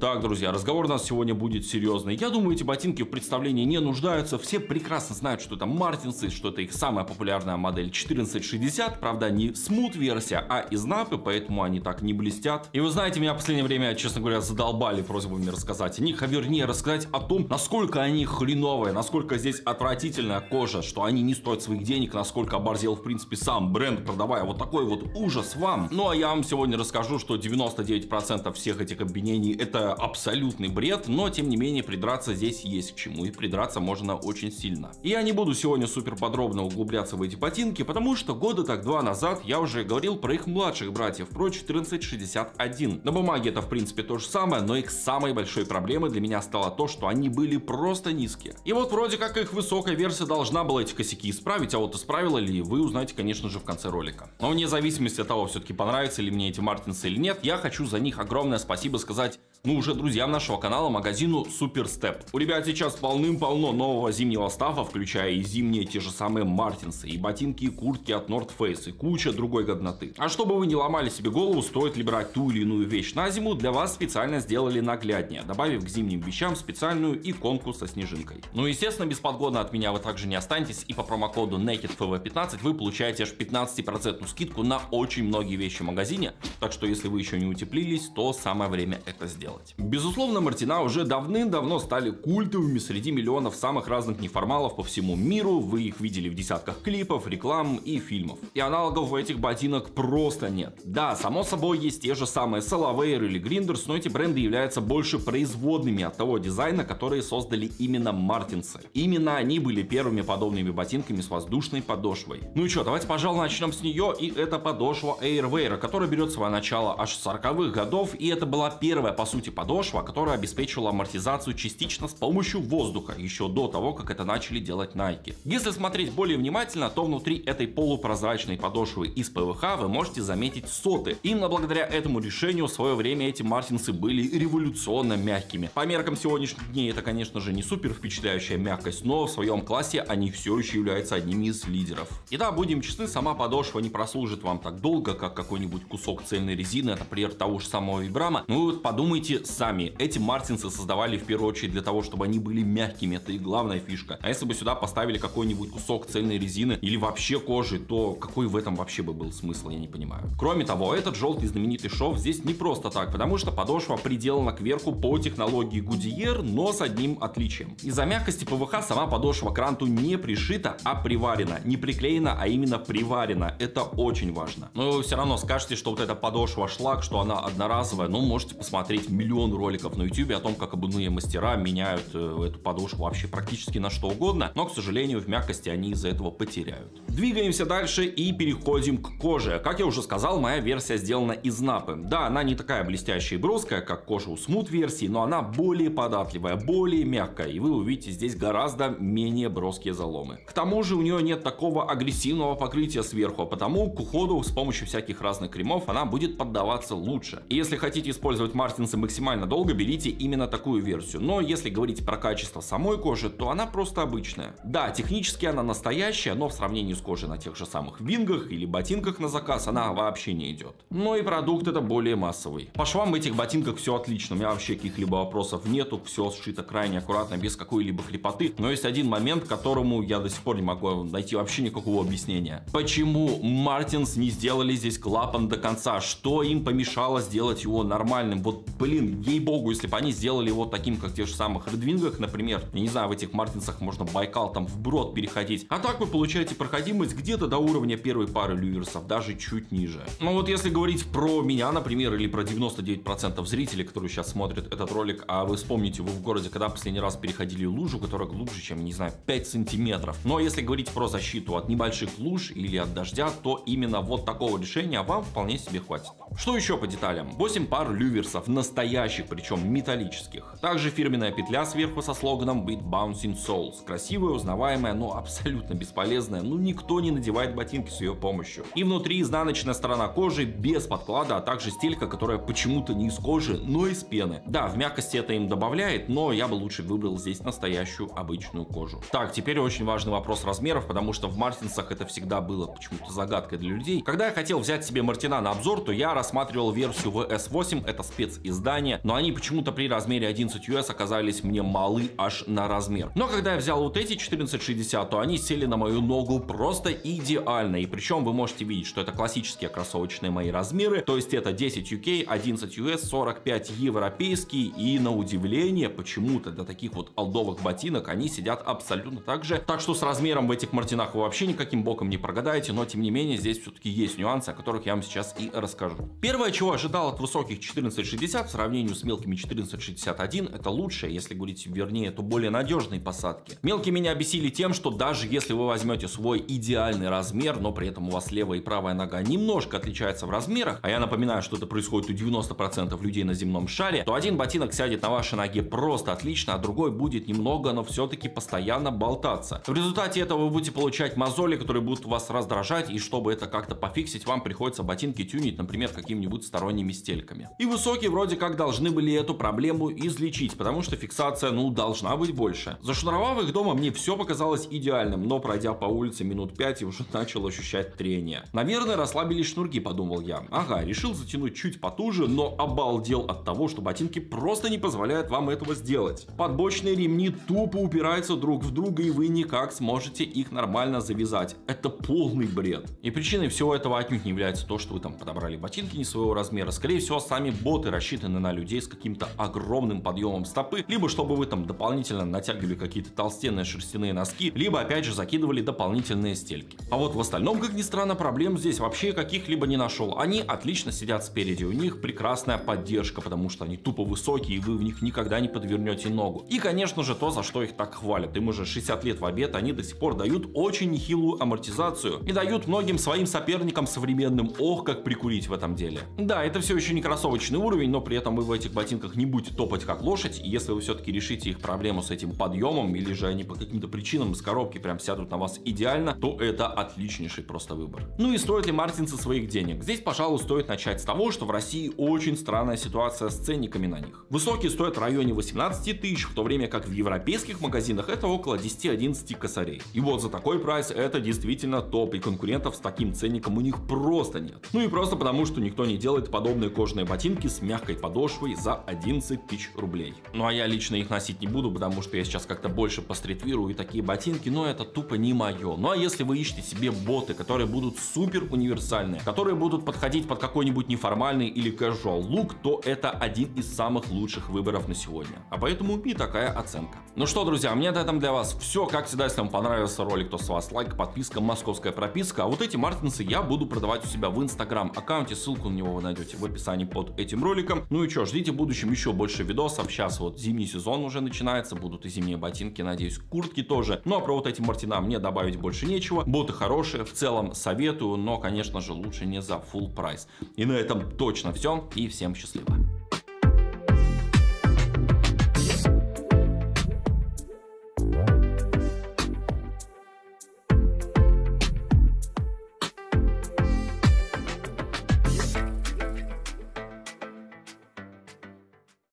Так, друзья, разговор у нас сегодня будет серьезный. Я думаю, эти ботинки в представлении не нуждаются. Все прекрасно знают, что это Мартинсы, что это их самая популярная модель 1460. Правда, не смут версия, а из напы, поэтому они так не блестят. И вы знаете, меня в последнее время, честно говоря, задолбали просьбами рассказать о них, а вернее рассказать о том, насколько они хреновые, насколько здесь отвратительная кожа, что они не стоят своих денег, насколько оборзел, в принципе, сам бренд, продавая вот такой вот ужас вам. Ну а я вам сегодня расскажу, что 99% всех этих обвинений это абсолютный бред, но тем не менее придраться здесь есть к чему, и придраться можно очень сильно. Я не буду сегодня супер подробно углубляться в эти ботинки, потому что года так два назад я уже говорил про их младших братьев, про 1461. На бумаге это в принципе то же самое, но их самой большой проблемой для меня стало то, что они были просто низкие. И вот вроде как их высокая версия должна была эти косяки исправить, а вот исправила ли, вы узнаете, конечно же, в конце ролика. Но вне зависимости от того, все-таки понравятся ли мне эти Мартинсы или нет, я хочу за них огромное спасибо сказать ну, уже друзьям нашего канала, магазину Суперстеп. У ребят сейчас полным-полно нового зимнего стафа, включая и зимние те же самые Мартинсы, и ботинки, и куртки от North Face, и куча другой годноты. А чтобы вы не ломали себе голову, стоит ли брать ту или иную вещь на зиму, для вас специально сделали нагляднее, добавив к зимним вещам специальную иконку со снежинкой. Ну, естественно, без подгона от меня вы также не останетесь, и по промокоду NAKEDFV15 вы получаете аж 15% скидку на очень многие вещи в магазине, так что если вы еще не утеплились, то самое время это сделать делать. Безусловно, Мартина уже давным-давно стали культовыми среди миллионов самых разных неформалов по всему миру. Вы их видели в десятках клипов, реклам и фильмов. И аналогов у этих ботинок просто нет. Да, само собой есть те же самые Salaveyr или Grinders, но эти бренды являются больше производными от того дизайна, которые создали именно мартинсы. Именно они были первыми подобными ботинками с воздушной подошвой. Ну и что, давайте, пожалуй, начнем с нее. И это подошва Airwear, которая берет свое начало аж с 40-х годов. И это была первая, по сути, сути подошва, которая обеспечивала амортизацию частично с помощью воздуха, еще до того, как это начали делать Nike. Если смотреть более внимательно, то внутри этой полупрозрачной подошвы из ПВХ вы можете заметить соты. Именно благодаря этому решению в свое время эти мартинсы были революционно мягкими. По меркам сегодняшних дней это, конечно же, не супер впечатляющая мягкость, но в своем классе они все еще являются одними из лидеров. И да, будем честны, сама подошва не прослужит вам так долго, как какой-нибудь кусок цельной резины, например, того же самого Вибрама. Ну вот подумайте, Подумайте сами, эти мартинсы создавали в первую очередь для того, чтобы они были мягкими, это и главная фишка. А если бы сюда поставили какой-нибудь кусок цельной резины или вообще кожи, то какой в этом вообще бы был смысл, я не понимаю. Кроме того, этот желтый знаменитый шов здесь не просто так, потому что подошва приделана кверху по технологии Goodyear, но с одним отличием. Из-за мягкости ПВХ сама подошва к ранту не пришита, а приварена. Не приклеена, а именно приварена. Это очень важно. Но вы все равно скажете, что вот эта подошва шлак, что она одноразовая, ну можете посмотреть миллион роликов на YouTube о том, как обувные мастера меняют э, эту подошву вообще практически на что угодно, но, к сожалению, в мягкости они из-за этого потеряют. Двигаемся дальше и переходим к коже. Как я уже сказал, моя версия сделана из напы. Да, она не такая блестящая и броская, как кожа у смут версии, но она более податливая, более мягкая, и вы увидите здесь гораздо менее броские заломы. К тому же у нее нет такого агрессивного покрытия сверху, а потому к уходу с помощью всяких разных кремов она будет поддаваться лучше. И если хотите использовать мартинсы максимально долго, берите именно такую версию. Но если говорить про качество самой кожи, то она просто обычная. Да, технически она настоящая, но в сравнении с кожей на тех же самых вингах или ботинках на заказ она вообще не идет. Но и продукт это более массовый. По швам в этих ботинках все отлично, у меня вообще каких-либо вопросов нету, все сшито крайне аккуратно, без какой-либо хлипоты. Но есть один момент, которому я до сих пор не могу найти вообще никакого объяснения. Почему Мартинс не сделали здесь клапан до конца? Что им помешало сделать его нормальным? Вот, блин, блин, ей-богу, если бы они сделали его таким, как в тех же самых Редвингах, например, я не знаю, в этих Мартинсах можно Байкал там вброд переходить, а так вы получаете проходимость где-то до уровня первой пары люверсов, даже чуть ниже. Ну вот если говорить про меня, например, или про 99% зрителей, которые сейчас смотрят этот ролик, а вы вспомните, вы в городе когда последний раз переходили лужу, которая глубже, чем, не знаю, 5 сантиметров. Но если говорить про защиту от небольших луж или от дождя, то именно вот такого решения вам вполне себе хватит. Что еще по деталям? 8 пар люверсов, настоящих настоящих, причем металлических. Также фирменная петля сверху со слоганом Beat Bouncing Souls. Красивая, узнаваемая, но абсолютно бесполезная. Ну никто не надевает ботинки с ее помощью. И внутри изнаночная сторона кожи без подклада, а также стелька, которая почему-то не из кожи, но из пены. Да, в мягкости это им добавляет, но я бы лучше выбрал здесь настоящую обычную кожу. Так, теперь очень важный вопрос размеров, потому что в Мартинсах это всегда было почему-то загадкой для людей. Когда я хотел взять себе Мартина на обзор, то я рассматривал версию VS8, это специздание описание, но они почему-то при размере 11 US оказались мне малы аж на размер. Но когда я взял вот эти 1460, то они сели на мою ногу просто идеально. И причем вы можете видеть, что это классические кроссовочные мои размеры, то есть это 10 UK, 11 US, 45 европейский и на удивление почему-то для таких вот алдовых ботинок они сидят абсолютно так же. Так что с размером в этих мартинах вы вообще никаким боком не прогадаете, но тем не менее здесь все-таки есть нюансы, о которых я вам сейчас и расскажу. Первое, чего ожидал от высоких 1460 в с мелкими 1461, это лучшее, если говорить вернее, то более надежные посадки. Мелкие меня обесили тем, что даже если вы возьмете свой идеальный размер, но при этом у вас левая и правая нога немножко отличается в размерах, а я напоминаю, что это происходит у 90% людей на земном шаре, то один ботинок сядет на вашей ноге просто отлично, а другой будет немного, но все-таки постоянно болтаться. В результате этого вы будете получать мозоли, которые будут вас раздражать, и чтобы это как-то пофиксить, вам приходится ботинки тюнить, например, какими-нибудь сторонними стельками. И высокие вроде как должны были эту проблему излечить, потому что фиксация, ну, должна быть больше. Зашнуровав их дома, мне все показалось идеальным, но пройдя по улице минут 5, я уже начал ощущать трение. Наверное, расслабились шнурки, подумал я. Ага, решил затянуть чуть потуже, но обалдел от того, что ботинки просто не позволяют вам этого сделать. Подбочные ремни тупо упираются друг в друга, и вы никак сможете их нормально завязать. Это полный бред. И причиной всего этого отнюдь не является то, что вы там подобрали ботинки не своего размера. Скорее всего, сами боты рассчитаны на людей с каким-то огромным подъемом стопы, либо чтобы вы там дополнительно натягивали какие-то толстенные шерстяные носки, либо опять же закидывали дополнительные стельки. А вот в остальном, как ни странно, проблем здесь вообще каких-либо не нашел. Они отлично сидят спереди, у них прекрасная поддержка, потому что они тупо высокие, и вы в них никогда не подвернете ногу. И, конечно же, то, за что их так хвалят. Им уже 60 лет в обед, они до сих пор дают очень нехилую амортизацию и дают многим своим соперникам современным ох, как прикурить в этом деле. Да, это все еще не кроссовочный уровень, но при этом вы в этих ботинках не будете топать как лошадь, и если вы все-таки решите их проблему с этим подъемом, или же они по каким-то причинам с коробки прям сядут на вас идеально, то это отличнейший просто выбор. Ну и стоит ли мартинсы своих денег? Здесь, пожалуй, стоит начать с того, что в России очень странная ситуация с ценниками на них. Высокие стоят в районе 18 тысяч, в то время как в европейских магазинах это около 10-11 косарей. И вот за такой прайс это действительно топ, и конкурентов с таким ценником у них просто нет. Ну и просто потому, что никто не делает подобные кожаные ботинки с мягкой подошвой за 11 тысяч рублей. Ну а я лично их носить не буду, потому что я сейчас как-то больше по стритвиру и такие ботинки, но это тупо не мое. Ну а если вы ищете себе боты, которые будут супер универсальные, которые будут подходить под какой-нибудь неформальный или casual лук, то это один из самых лучших выборов на сегодня. А поэтому и такая оценка. Ну что, друзья, мне на этом для вас все. Как всегда, если вам понравился ролик, то с вас лайк, подписка, московская прописка. А вот эти мартинсы я буду продавать у себя в инстаграм аккаунте. Ссылку на него вы найдете в описании под этим роликом. Ну и что, ждите в будущем еще больше видосов. Сейчас вот зимний сезон уже начинается, будут и зимние ботинки, надеюсь, куртки тоже. Ну а про вот эти мартина мне добавить больше нечего. Боты хорошие, в целом советую, но, конечно же, лучше не за full прайс. И на этом точно все, и всем счастливо.